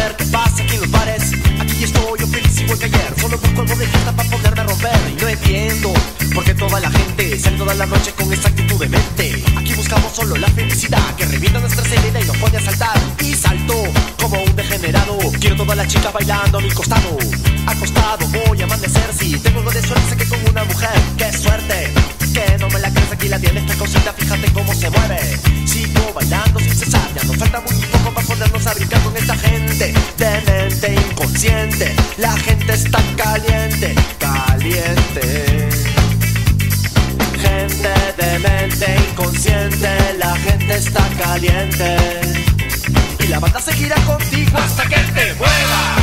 ver pasa aquí en los bares. Aquí estoy yo feliz igual que ayer. Solo busco algo de fiesta para poderme romper. Y no entiendo por qué toda la gente sale toda la noche con esa actitud de mente. Aquí buscamos solo la felicidad que revienta nuestra seriedad y nos pone a saltar. Y salto como un degenerado. Quiero toda la chica bailando a mi costado. Acostado voy a amanecer si tengo algo de suerte que con una mujer. ¡Qué suerte! Que no me la crees aquí la tienes esta cosita. Fíjate cómo se mueve. Sigo bailando La gente está caliente, caliente. Gente de mente inconsciente, la gente está caliente. Y la banda seguirá contigo hasta que te muevas.